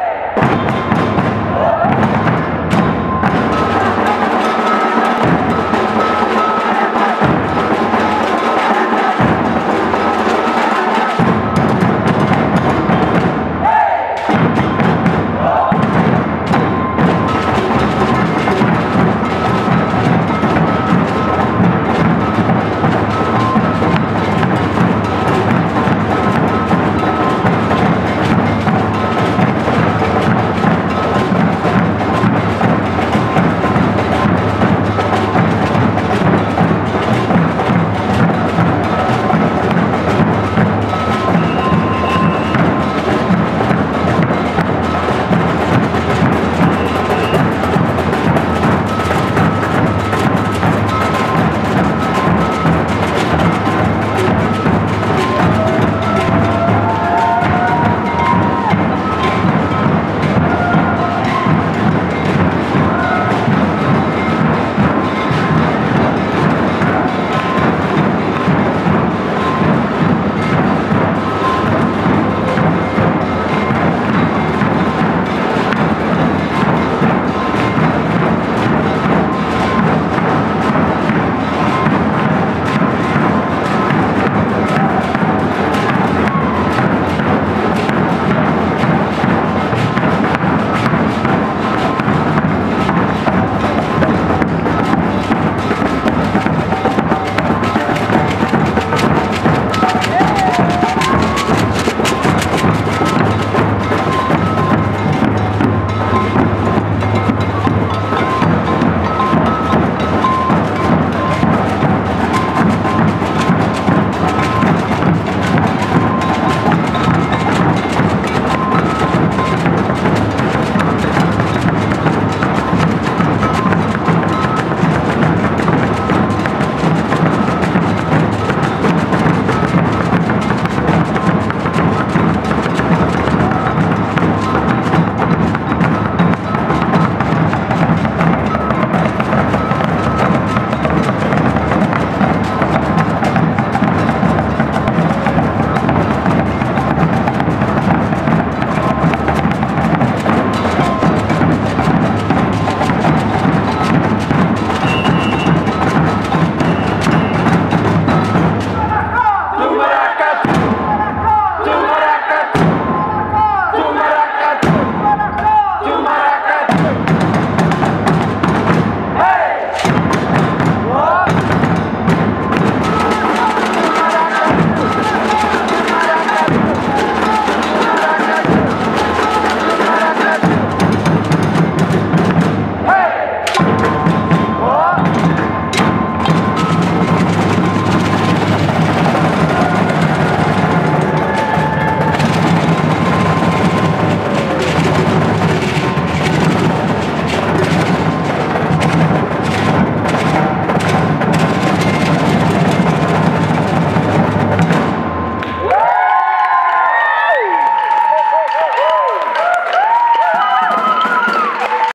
Yeah.